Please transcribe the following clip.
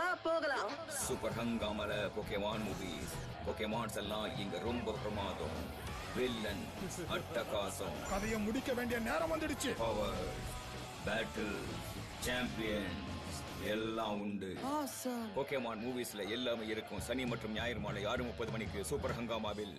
வா போகலாம். சூப்பர் ஹங்காமல பொக்கேமான் மூவிஸ். பொக்கேமான்ஸ் எல்லாம் இங்க ரொம்ப பிரமாதம். வில்லன் அட்டகாசம் கதையை முடிக்க வேண்டிய நேரம் வந்துடுச்சு. பவர் பேட்டில் சாம்பியன் எல்லாம் உண்டு. Awesome. பொக்கேமான் மூவிஸ்ல எல்லாமே இருக்கும். சனி மற்றும் ஞாயிறு மாலை ஆறு முப்பது மணிக்கு சூப்பர் ஹங்காமாவில்.